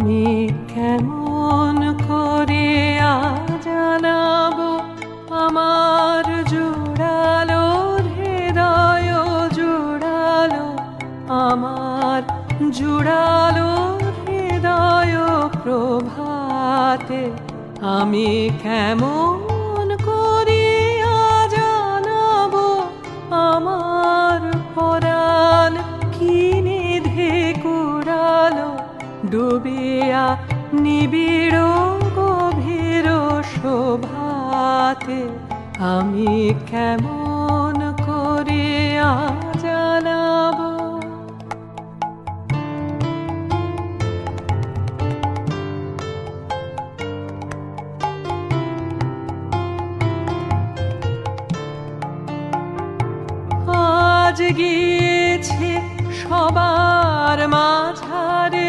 আমি কেমন করে জানাব আমার জোড়ালো হৃদয় জোড়ালো আমার জোড়ালো হৃদয় প্রভাতে আমি কেমন ডুবিয়া নিবিড় গভীর শোভাতে আমি কেমন করিয়া জানাব আজ গিয়েছে সবার মাঝারে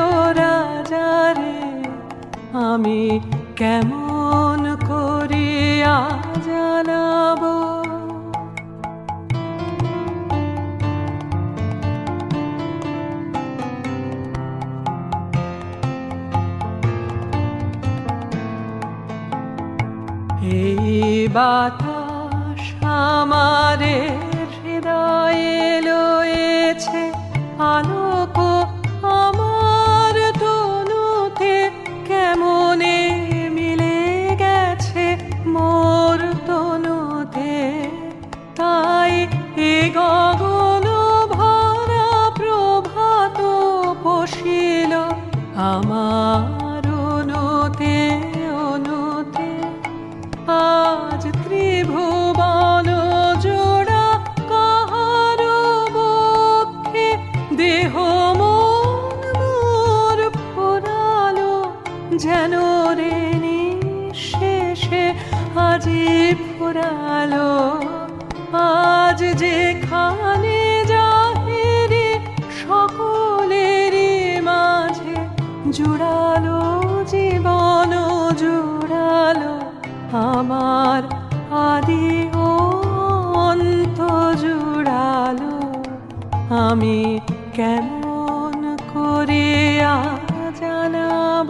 আমি কেমন করিয়া জানাব? এই বাতাস আমারে হৃদয়ে ফুরালো আজ যেখানে যাহেরে সকলেরই মাঝে জুড়ালো, জীবন জুড়ালো আমার আদি অন্ত জুড়ালো। আমি কেমন করিয়া জানাব?